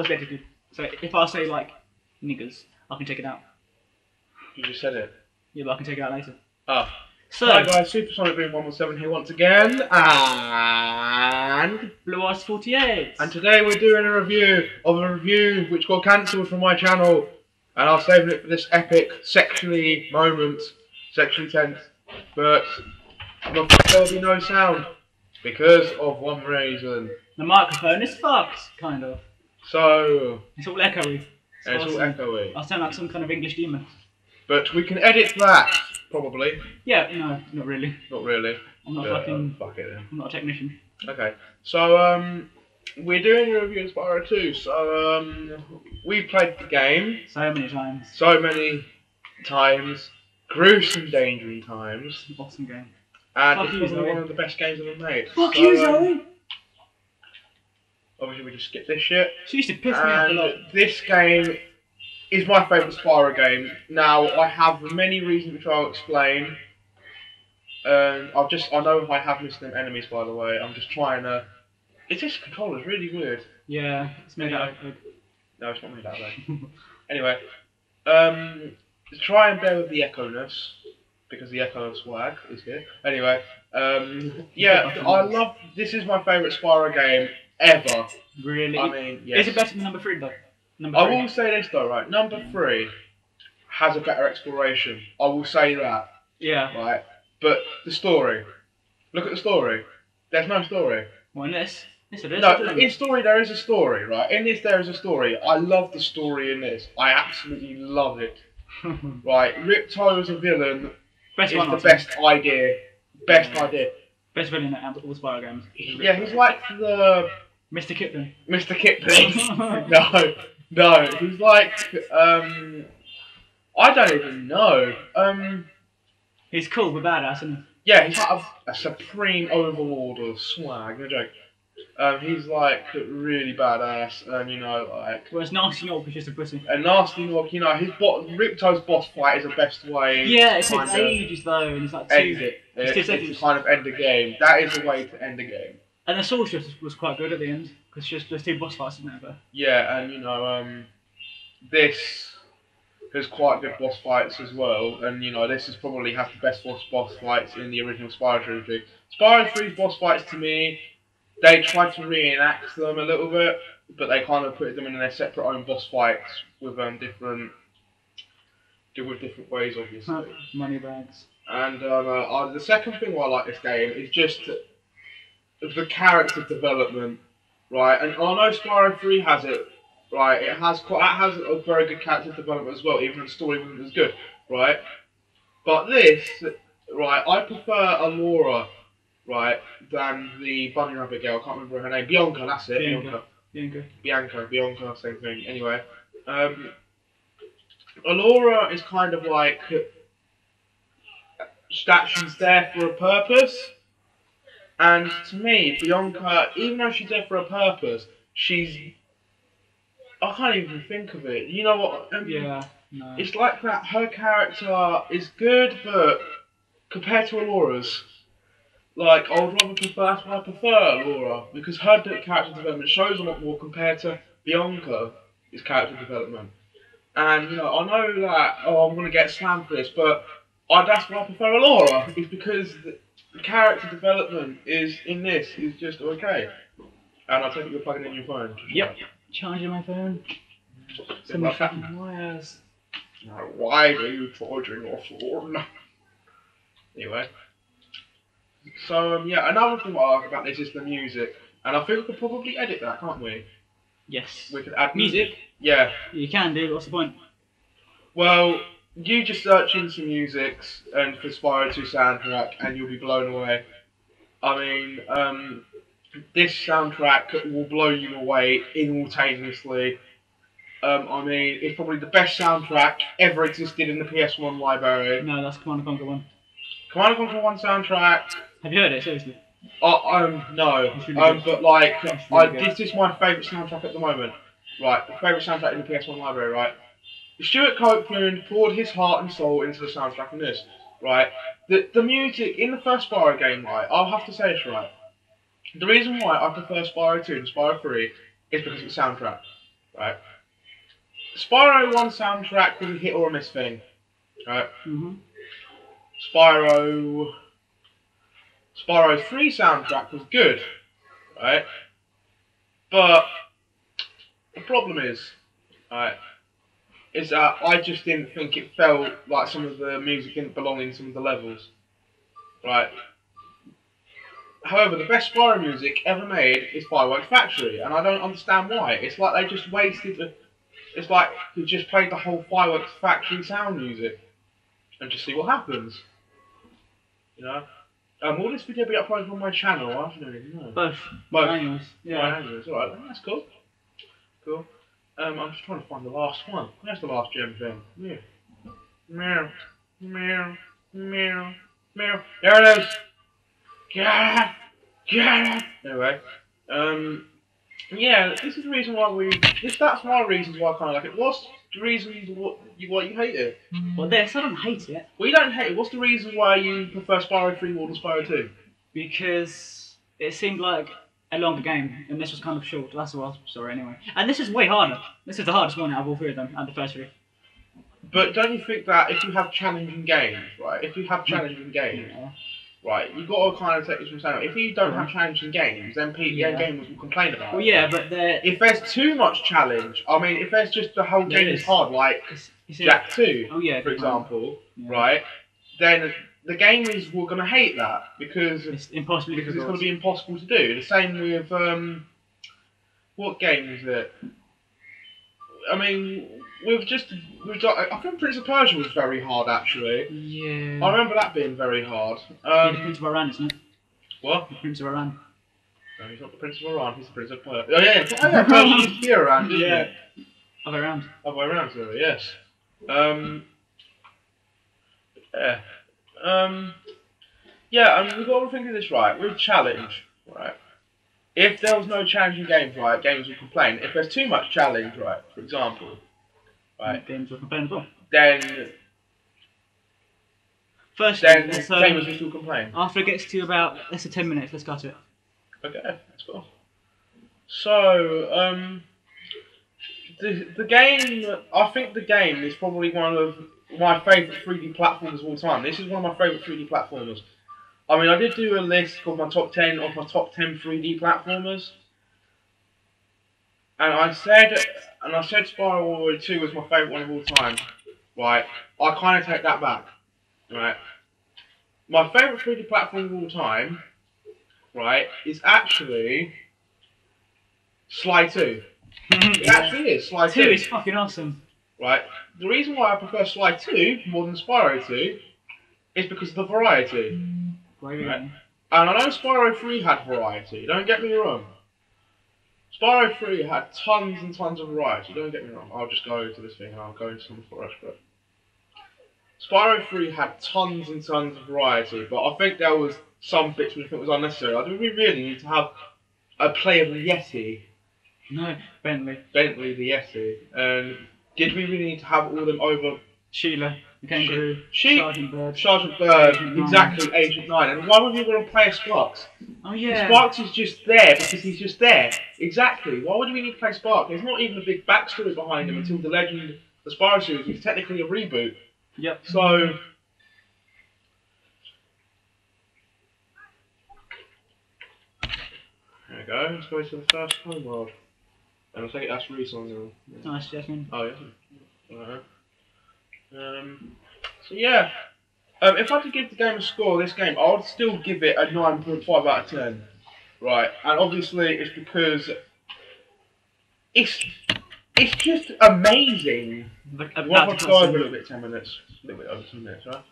be edited. So if I say like niggers, I can take it out. You just said it. Yeah, but I can take it out later. Oh. So, Hi guys, Supersonic Boom 117 here once again, and Blue Eyes 48. and today we're doing a review of a review which got cancelled from my channel, and I was saving it for this epic sexually moment, sexually tense, but there will be no sound because of one reason. the microphone is fucked, kind of. So It's all echoey. it's all echoey, I sound like some kind of English demon. but we can edit that probably. Yeah, no, not really. Not really. I'm not but, fucking. uh, fuck it then. I'm not a technician. Okay, so um, we're doing a review of Spyro 2. So um, we played the game So many times. so many times, gruesome, dangerous times, Awesome game. and Fuck it's you, probably Zoe. one of the best games ever made. Fuck So, you, um, Zoe! Obviously, we just skip this shit. She used to piss me off a lot. this game is my favourite Spyro game. Now, I have many reasons which I'll explain. And I've just, I know I have missed them enemies, by the way. I'm just trying to. It's just controller's really weird. Yeah, it's made out of. No, it's not made that way. anyway, um, try and bear with the echo-ness because the echo of swag is here. Anyway, um, yeah, I love. This is my favourite Spyro game ever. Really? I mean, yes. Is it better than number three, though? Number I three. will say this though, right? Number mm. three has a better exploration. I will say that, Yeah. right? But the story. Look at the story. There's no story. Well, in this. Yes, it is. No, in story there is a story, right? In this there is a story. I love the story in this. I absolutely love it. Right, Ripto as a villain best is one. the best idea. Best idea. Best villain at all games. Yeah, he's like the Mr. Kipling. Mr. Kipling. no, no, he's like um, I don't even know. Um, He's cool but badass, isn't he? yeah, he's like a, a supreme overlord of swag. No joke. Um, he's like really badass, and you know, like Whereas Gnasty Gnorc is just a pussy. a nasty look. You know, his bo- Ripto's boss fight is the best way. Yeah, it's takes ages though, and it's like two. End it. It's It's, it's kind of end the game. That is the way to end the game. And the sorceress was quite good at the end because just there's two boss fights in there. But Yeah, and you know, um, this has quite good boss fights as well. And you know, this is probably has the best boss boss fights in the original Spyro trilogy. Spyro 3's boss fights to me, they tried to reenact them a little bit, but they kind of put them in their separate own boss fights with um different, with different ways, obviously. Moneybags. And um, uh, uh, the second thing why I like this game is just the character development, right? And I know Spyro 3 has it, right? It has quite, it has a very good character development as well, even though the story wasn't as good, right? But this, right, I prefer Elora, right, than the bunny rabbit girl. I can't remember her name. Bianca, that's it. Bianca. Bianca. Bianca. Bianca, same thing. Anyway, um, Elora is kind of like that she's there for a purpose, and to me, Bianca, even though she's there for a purpose, she's I can't even think of it. You know what? um, Yeah. No. It's like that. Her character is good, but compared to Elora's, like I would rather prefer. That's why I prefer Elora because her character development shows a lot more compared to Bianca's character development. And you know, I know that oh, I'm gonna get slammed for this, but I, that's why I prefer Elora. Is because character development is in this is just okay. And I take it you're plugging in your phone. Yep. Charging my phone. So many fucking wires. Now, why are you charging your phone? Anyway. So, um, yeah, another thing I like about this is the music. And I think we could probably edit that, can't we? Yes. We could add Music. Yeah. You can do. What's the point? Well, you just search in some musics and for Spyro 2 soundtrack and you'll be blown away. I mean, um, this soundtrack will blow you away simultaneously. Um, I mean, it's probably the best soundtrack ever existed in the PS1 library. No, that's Command and Conquer one. Command and Conquer 1 soundtrack, Have you heard it? Seriously. uh, um, no. Really Um, but like, It's I, this is my favourite soundtrack at the moment. Right, the favourite soundtrack in the PS1 library, right? Stewart Copeland poured his heart and soul into the soundtrack in this, right? The, the music in the first Spyro game, right? I'll have to say this, right? The reason why I prefer Spyro 2 and Spyro 3 is because of the soundtrack. right? Spyro 1 soundtrack was a hit or a miss thing, right? Mm-hmm. Spyro. Spyro 3 soundtrack was good, right? But the problem is, right, is that I just didn't think it felt like some of the music didn't belong in some of the levels, right? However, the best Spyro music ever made is Fireworks Factory, and I don't understand why. It's like they just wasted the. It's like you just played the whole Fireworks Factory sound music, and just see what happens. You know. Um, will this video be uploaded on my channel? I don't even know. Both. Both. Manuals. Yeah, Yeah. alright. That's cool. Cool. Um, I'm just trying to find the last one. Where's the last gem thing? Yeah. Meow. Meow. Meow. Meow. There it is. Get it. Get it. Anyway. Um. Yeah, this is the reason why we. This that's my reasons why I kind of like it. What's the reason what you why you hate it? Well, this I don't hate it We don't hate it. What's the reason why you prefer Spyro 3 more than Spyro 2? because it seemed like a longer game, and this was kind of short. That's what I sorry anyway. And this is way harder. This is the hardest one out of all three of them, and the first three. But don't you think that if you have challenging games, right? If you have hmm. challenging games, Yeah. right, you got to kind of take this from saying. If you don't have uh-huh. challenging games, then people, Yeah. gamers will complain about Well, it. yeah, but. If there's too much challenge, I mean, if there's just the whole game is hard, like it's- you see- Jak Two, Oh yeah. for example, right? Then the gamers were gonna hate that because It's impossible because it's going to be impossible to do. The same with um, what game is it? I mean, we've just we've got. I think Prince of Persia was very hard actually. Yeah. I remember that being very hard. Yeah, the Um, Prince of Iran, isn't it? what? The Prince of Iran. No, he's not the Prince of Iran. He's the Prince of Persia. Oh yeah, oh, yeah Persia used to be around, didn't Yeah. it? Other round. Other way around, sorry. Yes. Um. Yeah. Um. Yeah, I mean, we've got to think of this right. With challenge, right? If there was no challenging games, right, games would complain. If there's too much challenge, right, for example, right, Games will complain as well. then First, then let's, gamers um, will still complain. after it gets to about let's say ten minutes, let's cut to it. Okay, that's cool. So, um, the the game, I think the game is probably one of my favourite 3D platformers of all time. This is one of my favourite 3D platformers. I mean, I did do a list of my top 10 of my top 10 3D platformers. And I said, and I said Spiral Warrior 2 was my favourite one of all time. Right, I kind of take that back. Right, my favourite 3D platform of all time right, is actually Sly 2. It actually is Sly 2. Two is fucking awesome. Right. The reason why I prefer Sly 2 more than Spyro 2 is because of the variety. Right. And I know Spyro 3 had variety, don't get me wrong. Spyro 3 had tons and tons of variety, don't get me wrong. I'll just go to this thing and I'll go into some forest, but. Spyro 3 had tons and tons of variety, but I think there was some bits which I think was unnecessary. Like, do we really need to have a playable Yeti, No, Bentley, Bentley the Yeti, and did we really need to have all them over Sheila, the kangaroo, She- Sergeant Byrd. Sergeant Byrd, Agent Nine. exactly, Agent 9. And why would you want to play Sparx? Oh yeah. Sparx is just there because he's just there. Exactly. Why would we need to play Spark? There's not even a big backstory behind him until the Legend, the Spyro series, which is technically a reboot. Yep. So. There we go. Let's go to the first home world. And I it that's Reese on there. Nice, Jasmine. Oh yeah. Alright. Um. So yeah. Um, if I had to give the game a score, this game, I would still give it a 9.5 out of 10. Right, and obviously it's because it's it's just amazing. Like, What about I to a little bit, 10 minutes? A little bit over 10 minutes, right?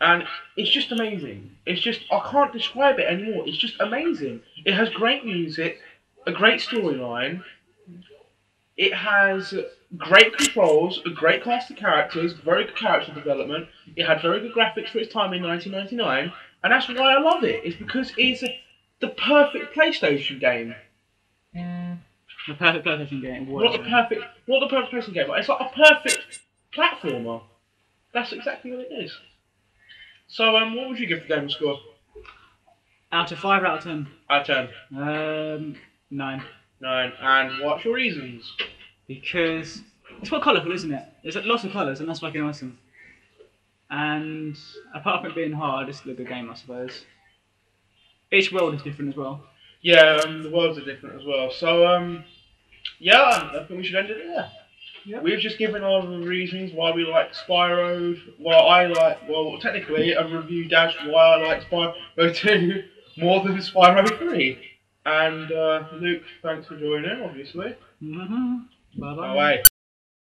And it's just amazing. It's just, I can't describe it anymore. It's just amazing. It has great music, a great storyline. It has great controls, a great cast of characters, very good character development. It had very good graphics for its time in 1999. And that's why I love it. It's because it's a, the perfect PlayStation game. The perfect PlayStation game. Not the perfect, not the perfect PlayStation game. but It's like a perfect platformer. That's exactly what it is. So, um, what would you give the game a score? out of five out of ten. Out of ten. Um, nine. And what's your reasons? because it's quite colourful, isn't it? There's lots of colours, and that's fucking awesome. And apart from it being hard, it's still a good game, I suppose. Each world is different as well. Yeah, um, the worlds are different as well. So, um, yeah, I think we should end it there. Yep. We've just given our reasons why we like Spyro. why I like, well, technically, a review dash why I like Spyro 2 more than Spyro 3. And, uh, Luke, thanks for joining obviously. Mm-hmm. Bye bye.